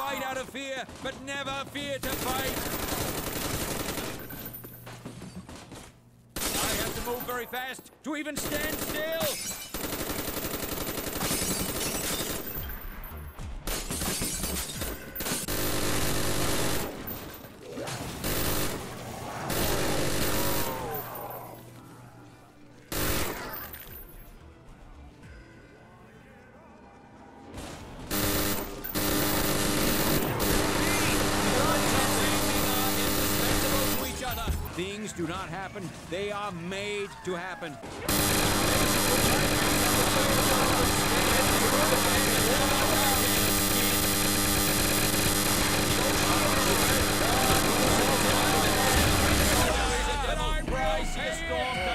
Fight out of fear, but never fear to fight. I have to move very fast to even stand still. Things do not happen. They are made to happen. storm